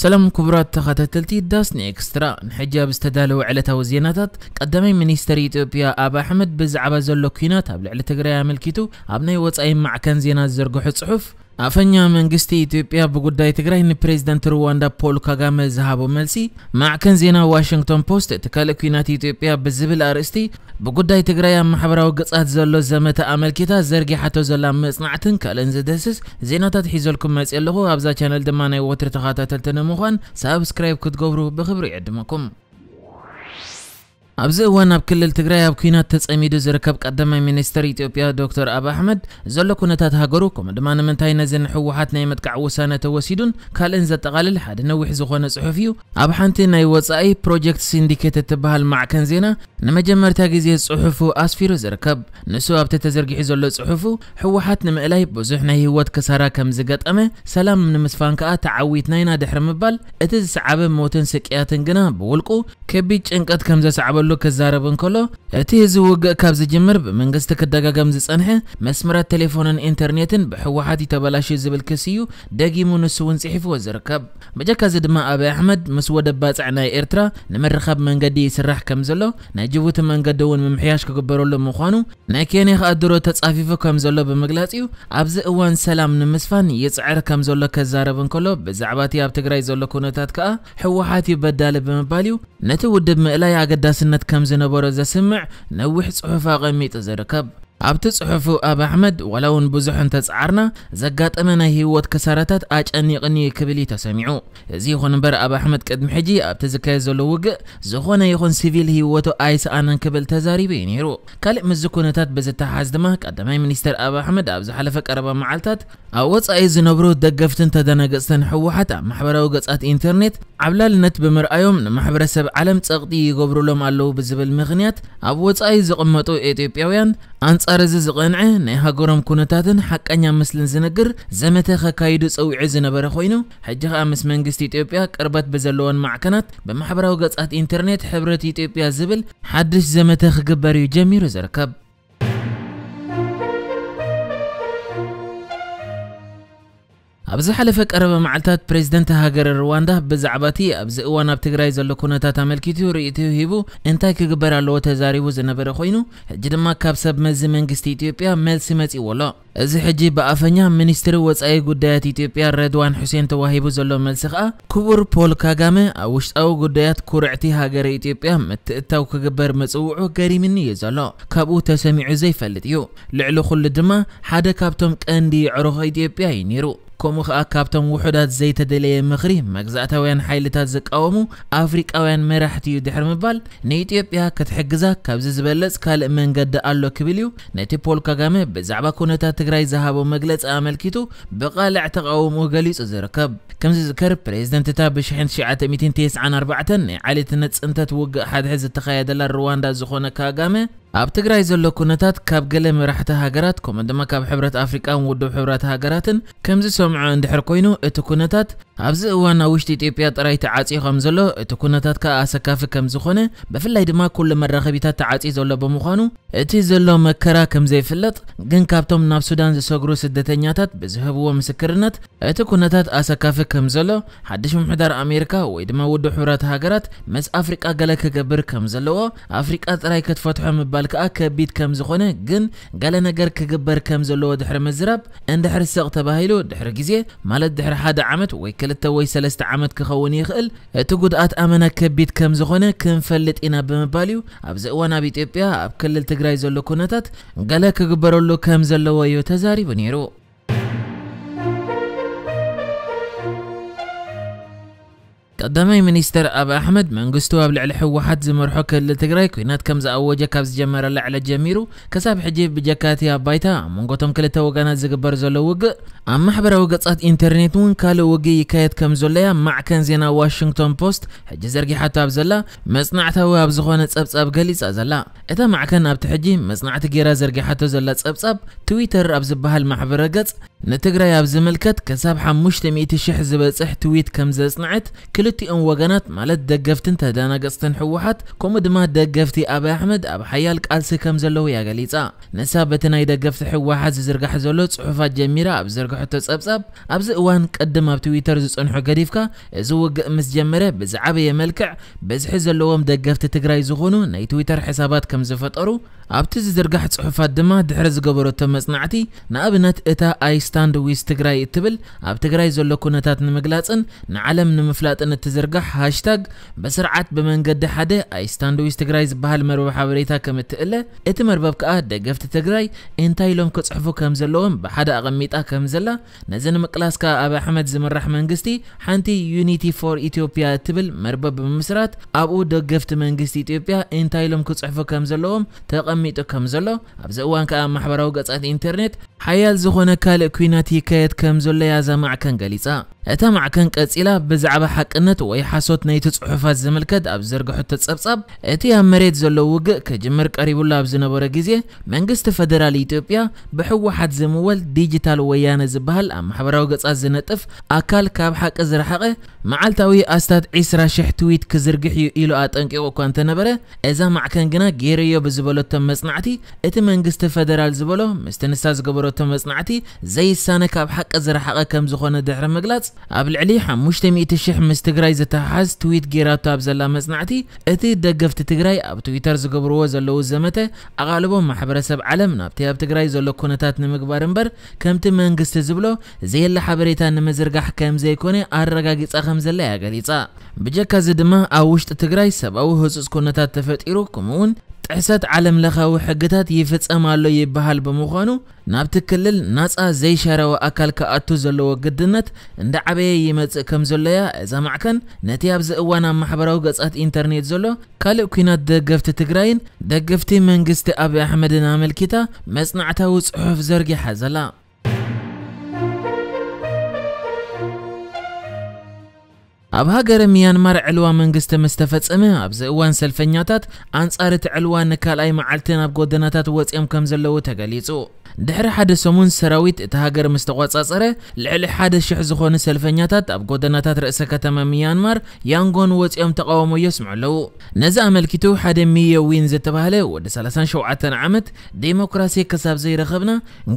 ሰላም ክቡራት ተኸታተልቲ ዳስኒ ኤክስትራ ንሕጂ ኣብ ዝተዳለወ ዕለታዊ ዜናታት ቀዳማይ ሚኒስተር ኢትዮጵያ ኣብ ኣሕመድ ብዛዕባ ዘሎ ኩናት ኣብ ልዕሊ ትግራይ ኣመልኪቱ ኣብ ናይ ወፃኢ ማዕከን ዜና ዝዘርግሑ ጽሑፍ أفنيا منغستي إثيوبيا بقداي تقرأين بريزيدنت رواندا بول كاغامي زهابو ملسي مع كان زينا واشنطن بوست تكالكوينات إثيوبيا بالزبل أرستي بقداي تقرأي محبراو قصات زلو زمت أمل كتا زرقي حتو زلا مصنعتن كالنز دسس زينا تتحيزو لكم ملسي اللغو أبزا شانل دماني وترتخاتا تلتنموخان سابسكرايب كتقبرو بخبري عدمكم أبزه وان أب كل التجرية بكينات تسعميد زركب قدم مينستر إثيوبيا دكتور أب أحمد زلو كنتات هاجروكم دمان من تاين زن حوحات نيمت كعوسانة توسيدون كالن زتقلل حد نوح زخون صحفيو أب حنتي ناي وصاي بروجكت سينديكيت تبهال مع كنزينا نمجمر تاجزي صحفو أسفيرو زركب نسو أب تتزرقي زلو صحفو حوحات بزح بزحنا هيوت كسارة كم زقت أمه سلام من مسفان كأ تعويت نينا دحر مبال اتز سعب موتن سكياتن جنا بولقو كبيج انقد كم زسعبل كله كزاربن كله تيز وجه كابز جمر من قصة كدقة جمز أنها مسمرة تليفونا إنترنت بحوحات تبلاش زبل كسيو دقي منسون سحيف وزركب بجا كازد ما أبي أحمد مسودة بات عنا إرترا نمرخب من قدي سرح كمزلو نجوت من قدون ممحياش كقبرو له مخانو نكيني خأدرو تتصافيفو كمزلو بمقلاتيو أبز أوان سلام نمسفان يسعر كمزلو كزاربن كله بزعباتي أبتقراي زلو كونتات كأ حوحاتي بدال بمباليو نتو ودب مقلاي أقداس كم زنبور زسمع نوح صحفا غميت زركب. በዳሊ ብምባል እዩ ነቲ ውድብ ምእላይ ኣገዳስነት ከም ዝነበሮ ዘስምዕ ነዊሕ ጽሑፍ ኣቐሚጡ ዝርከብ ኣብቲ ጽሑፉ ኣብ ኣሕመድ ዋላ እውን ብዙሕ እንተፀዓርና ዘጋጠመ ናይ ህይወት ክሳራታት ኣጨኒቕኒ ክብል እዩ ተሰሚዑ እዚ ይኹን እምበር ኣብ ኣሕመድ ቅድሚ ሕጂ ኣብቲ ዝካየድ ዘሎ ውግእ ዝኾነ ይኹን ሲቪል ህይወቱ ኣይሰኣነን ክብል ተዛሪቡ እዩ ነይሩ ካልእ ምዚ ኩነታት ብዝተሓዝ ድማ ቀዳማይ ሚኒስተር ኣብ ኣሕመድ ኣብ ዝሓለፈ ቀረባ መዓልትታት ኣብ ወፃኢ ዝነብሩ ደገፍትን ተደናገፅትን ሕወሓት ኣብ ማሕበራዊ ገጻት ኢንተርኔት ዓብላልነት ብምርኣዮም ንማሕበረሰብ ዓለም ጸቕጢ ይገብሩሎም ኣለዉ ብዝብል ምኽንያት ኣብ ወፃኢ ዝቕመጡ ኢትዮጵያውያን ኣንጻር እዚ ዝቐንዐ ናይ ሃገሮም ኩነታትን ሓቀኛ ምስልን ዝነግር ዘመተ ከካይዱ ፀዊዑ ዝነበረ ኮይኑ ሕጂ ከዓ ምስ መንግስቲ ኢትዮጵያ ቅርበት ብዘለዎን ማዕከናት ብማሕበራዊ ገጻት ኢንተርኔት ሕብረት ኢትዮጵያ ዝብል ሓድሽ ዘመተ ክግበር እዩ ጀሚሩ ዝርከብ ኣብ ዝሓለፈ ቀረበ መዓልትታት ፕሬዚደንት ሃገር ሩዋንዳ ብዛዕባ እቲ ኣብዚ እዋን ኣብ ትግራይ ዘሎ ኩነታት ኣመልኪቱ ርእይቱ ሂቡ እንታይ ክግበር ኣለዎ ተዛሪቡ ዝነበረ ኮይኑ ሕጂ ድማ ካብ ሰብ መዚ መንግስቲ ኢትዮጵያ መልሲ መጺዎ ኣሎ እዚ ሕጂ ብኣፈኛ ሚኒስትሪ ወፃኢ ጉዳያት ኢትዮጵያ ረድዋን ሑሴን ተዋሂቡ ዘሎ መልሲ ከዓ ክቡር ፖል ካጋመ ኣብ ውሽጣዊ ጉዳያት ኩርዕቲ ሃገረ ኢትዮጵያ ምትእታው ክግበር መጽውዑ ገሪምኒ እዩ ዘሎ ካብኡ ተሰሚዑ ዘይፈልጥ እዩ ልዕሊ ኩሉ ድማ ሓደ ካብቶም ቀንዲ ዕሩኽ ኢትዮጵያ እዩ ነይሩ ከምኡ ከዓ ካብቶም ውሑዳት ዘይተደለየ ምኽሪ መግዛእታውያን ሓይልታት ዝቃወሙ ኣፍሪቃውያን መራሕቲ እዩ ድሕሪ ምባል ንኢትዮጵያ ክትሕግዛ ካብዚ ዝበለጽ ካልእ መንገዲ ኣሎ ክብል እዩ ነቲ ፖል ካጋመ ብዛዕባ ኩነታት ትግራይ ዝሃቦ መግለፂ ኣመልኪቱ ብቓልዕ ተቃውምኡ ገሊጹ ዝርከብ ከምዚ ዝከር ፕሬዚደንትታ ብ1994 ናይ ዓሌትነት ጽንተት ውግእ ሓድሒ ዝተኻየደላ ሩዋንዳ ዝኾነ ካጋመ ኣብ ትግራይ ዘሎ ኩነታት ካብ ገለ መራሕቲ ሃገራት ከምኡ ድማ ካብ ሕብረት ኣፍሪቃን ውድብ ሕብረት ሃገራትን ከም ዝሰምዖ እንድሕር ኮይኑ እቲ ኩነታት ኣብዚ እዋን ኣብ ውሽጢ ኢትዮጵያ ጥራይ ተዓፂ ከም ዘሎ እቲ ኩነታት ከዓ ኣሰካፊ ከም ዝኾነ ብፍላይ ድማ ኩሉ መራኸቢታት ተዓፂ ዘሎ ብምዃኑ እቲ ዘሎ መከራ ከም ዘይፍለጥ ግን ካብቶም ናብ ሱዳን ዝሰግሩ ስደተኛታት ብዝህብዎ ምስክርነት እቲ ኩነታት ኣሰካፊ ከም ዘሎ ሓድሽ ምምሕዳር ኣሜሪካ ወይ ድማ ውድብ ሕብረት ሃገራት ምስ ኣፍሪቃ ገለ ክገብር ከም ዘለዎ ኣፍሪቃ ጥራይ ክትፈትሖ ምባል ከዓ ከቢድ ከም ዝኾነ ግን ገለ ነገር ክግበር ከም ዘለዎ ድሕሪ ምዝራብ እንድሕሪ ስቕ ተባሂሉ ድሕሪ ግዜ ማለት ድሕሪ ሓደ ዓመት ወይ ክልተ ወይ ሰለስተ ዓመት ክኸውን ይኽእል እቲ ጉድኣት ኣመና ከቢድ ከም ዝኾነ ክንፈልጥ ኢና ብምባል እዩ ኣብዚ እዋን ኣብ ኢትዮጵያ ኣብ ክልል ትግራይ ዘሎ ኩነታት ገለ ክግበረሉ ከም ዘለዎ እዩ ተዛሪቡ ነይሩ ቀዳማይ ሚኒስተር ኣብ ኣሕመድ መንግስቱ ኣብ ልዕሊ ሕወሓት ዝመርሖ ክልል ትግራይ ኩናት ከም ዝኣወጀ ካብ ዝጀመረላ ዕለት ጀሚሩ ክሳብ ሕጂ ብጀካቲ ኣብ ባይታ ኣብ መንጎቶም ክልተ ወገናት ዝግበር ዘሎ ውግእ ኣብ ማሕበራዊ ገጻት ኢንተርኔት እውን ካልእ ውግእ ይካየድ ከም ዘሎ እያ ማዕከን ዜና ዋሽንግቶን ፖስት ሕጂ ዘርጊሓቶ ኣብ ዘላ መጽናዕታዊ ኣብ ዝኾነ ጸብጻብ ገሊጻ ዘላ እታ ማዕከን ኣብቲ ሕጂ መጽናዕቲ ጌራ ዘርጊሓቶ ዘላ ጸብጻብ ትዊተር ኣብ ዝበሃል ማሕበረ ገጽ ንትግራይ ኣብ ዝምልከት ክሳብ 500,000 ዝበጽሕ ትዊት ከም ዘጽንዐት ክልተ ክልቲኦም ወገናት ማለት ደገፍትን ተደናገፅትን ሕወሓት ከምኡ ድማ ደገፍቲ ኣብይ ኣሕመድ ኣብ ሓያል ቃልሲ ከም ዘለዉ እያ ገሊፃ ንሳ በቲ ናይ ደገፍቲ ሕወሓት ዝዝርጋሕ ዘሎ ፅሑፋት ጀሚራ ኣብ ዝርግሐቶ ፀብጻብ ኣብዚ እዋን ቅድም ኣብ ትዊተር ዝፀንሑ ገዲፍካ እዚ ውግእ ምስ ጀመረ ብዝዓበየ መልክዕ በዝሒ ዘለዎም ደገፍቲ ትግራይ ዝኾኑ ናይ ትዊተር ሕሳባት ከም ዝፈጠሩ ኣብቲ ዝዝርጋሕ ፅሑፋት ድማ ድሕሪ ዝገበረቶ መፅናዕቲ ንኣብነት እታ ኣይ ስታንድ ዊዝ ትግራይ እትብል ኣብ ትግራይ ዘሎ ኩነታት ንምግላፅን ንዓለም ንምፍላጥን እትዝርጋሕ ሃሽታግ በስርዓት ብመንገዲ ሓደ ኣይ ስታንድ ዊዝ ትግራይ ዝበሃል መርበብ ሓበሬታ ከም እትእለ እቲ መርበብ ከዓ ደገፍቲ ትግራይ እንታይ ኢሎም ክፅሕፉ ከም ዘለዎም ብሓደ ኣቐሚጣ ከም ዘላ ነዚ ንምቅላስ ከዓ ኣብ ኣሕመድ ዝምራሕ መንግስቲ ሓንቲ ዩኒቲ ፎር ኢትዮጵያ እትብል መርበብ ብምስራት ኣብኡ ደገፍቲ መንግስቲ ኢትዮጵያ እንታይ ኢሎም ክፅሕፉ ከም ዘለዎም ተቐሚጡ ከም ዘሎ ኣብዚ እዋን ከዓ ማሕበራዊ ገጻት ኢንተርኔት ሓያል ዝኾነ ካልእ ኩናት ይካየድ ከም ዘሎ እያ እዛ ማዕከን ገሊፃ እታ ማዕከን ቀፂላ ብዛዕባ ሓቅነት ወይ ሓሶት ናይቲ ፅሑፋት ዝምልከት ኣብ ዘርግሐቶ ፀብጻብ እቲ ኣብ መሬት ዘሎ ውግእ ክጅምር ቀሪቡሉ ኣብ ዝነበረ ግዜ መንግስቲ ፈደራል ኢትዮጵያ ብሕወሓት ዝምወል ዲጂታል ወያነ ዝበሃል ኣብ ማሕበራዊ ገጻት ዝነጥፍ ኣካል ካብ ሓቂ ዝረሓቐ መዓልታዊ ኣስታት 20 ሽሕ ትዊት ክዝርግሕ እዩ ኢሉ ኣጠንቂቑ እኳ እንተነበረ እዛ ማዕከን ግና ገይረዮ ብዝበለቶም መፅናዕቲ እቲ መንግስቲ ፈደራል ዝበሎ ምስቲ ንሳ ዝገበረቶ መፅናዕቲ ዘይሳነ ካብ ሓቂ ዝረሓቐ ከም ዝኾነ ድሕሪ ምግላፅ ኣብ ልዕሊ 500,000 ምስ ትግራይ ዝተሓሓዝ ትዊት ጌራቶ ኣብ ዘላ መፅናዕቲ እቲ ደገፍቲ ትግራይ ኣብ ትዊተር ዝገብርዎ ዘለዉ ዘመተ ኣቓልቦም ማሕበረሰብ ዓለም ናብቲ ኣብ ትግራይ ዘሎ ኩነታት ንምግባር እምበር ከምቲ መንግስቲ ዝብሎ ዘየላ ሓበሬታ ንምዝርጋሕ ከም ዘይኮነ ኣረጋጊፃ ከም ዘላ እያ ገሊፃ ብጀካዚ ድማ ኣብ ውሽጢ ትግራይ ሰብኣዊ ህፁፅ ኩነታት ተፈጢሩ ከምኡውን ጥሕሰት ዓለም ለኻዊ ሕግታት ይፍፀም ኣሎ ይበሃል ብምዃኑ ናብቲ ክልል ናፃ ዘይሸረወ ኣካል ክኣቱ ዘለዎ ግድነት እንዳ ዓበየ ይመፅእ ከም ዘሎያ እዛ ማዕከን ነቲ ኣብዚ እዋን ኣብ ማሕበራዊ ገጻት ኢንተርኔት ዘሎ ካልእ ኩናት ደገፍቲ ትግራይን ደገፍቲ መንግስቲ ኣብዪ ኣሕመድን ኣመልኪታ መፅናዕታዊ ፅሑፍ ዘርጊሓ ዘላ ኣብ ሃገረ ሚያንማር ዕልዋ መንግስቲ ምስ ተፈፀመ ኣብዚ እዋን ሰልፈኛታት ኣንጻር እቲ ዕልዋ ንካልኣይ መዓልቲ ናብ ጎደናታት ወፂኦም ከም ዘለዉ ተገሊጹ ድሕሪ ሓደ ሰሙን ሰራዊት እቲ ሃገር ምስ ተቆፃፀረ ልዕሊ ሓደ ሽሕ ዝኾኑ ሰልፈኛታት ኣብ ጎደናታት ርእሰ ከተማ ሚያንማር ያንጎን ወፂኦም ተቃወሞ የስምዑ ኣለዉ ነዚ ኣመልኪቱ ሓደ ሚየዊን ዝተባህለ ወዲ 37 ዓመት ዴሞክራሲ ክሳብ ዘይረኸብና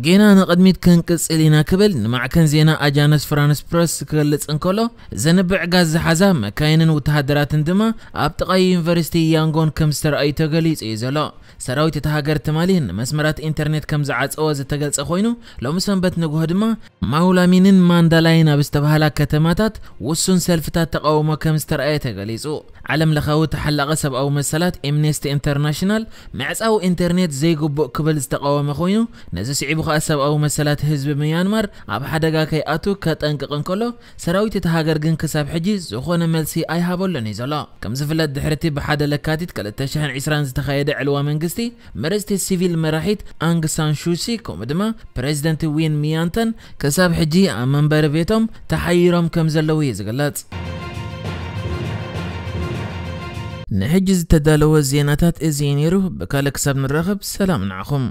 ጌና ንቕድሚት ክንቅፅል ኢና ክብል ንማዕከን ዜና ኣጃነስ ፍራንስ ፕረስ ክገልፅ እንከሎ ዘንብዕ ጋዝ ዝሓዛ መካይንን ውተሃደራትን ድማ ኣብ ጥቓ ዩኒቨርሲቲ ያንጎን ከም ዝተረኣዩ ተገሊጹ እዩ ዘሎ ሰራዊት እቲ ሃገር ትማሊ ንመስመራት ኢንተርኔት ከም ዝዓፀወ ዝተገልጸ ኮይኑ ሎሚ ሰንበት ንጉሆ ድማ ማውላሚንን ማንዳላይን ኣብ ዝተባሃላ ከተማታት ውሱን ሰልፍታት ተቃውሞ ከም ዝተረኣየ ተገሊጹ ዓለም ለኻዊ ተሓላቐ ሰብኣዊ መሰላት ኤምነስቲ ኢንተርናሽናል ምዕፃዊ ኢንተርኔት ዘይግቡእ ክብል ዝተቃወመ ኮይኑ ነዚ ስዒቡ ከዓ ሰብኣዊ መሰላት ህዝቢ ምያንማር ኣብ ሓደጋ ከይኣቱ ከጠንቅቕ እንከሎ ሰራዊት እቲ ሃገር ግን ክሳብ ሕጂ ዝኾነ መልሲ ኣይሃበሎን እዩ ዘሎ ከም ዝፍለጥ ድሕርቲ ብሓደ ለካቲት 2020 ዝተኻየደ ዕልዋ መንግስቲ መረፅቲ ሲቪል መራሒት ኣንግ ሳን ሹሲ ከምኡ ድማ ፕሬዚደንት ዊን ሚያንተን ክሳብ ሕጂ ኣብ መንበሪ ቤቶም ተሓይሮም ከም ዘለዉ እዩ ዝግለጽ ንሕጂ ዝተዳለወ ዜናታት እዚ ነይሩ ብካልእ ክሳብ ንራኸብ ሰላም ንዓኹም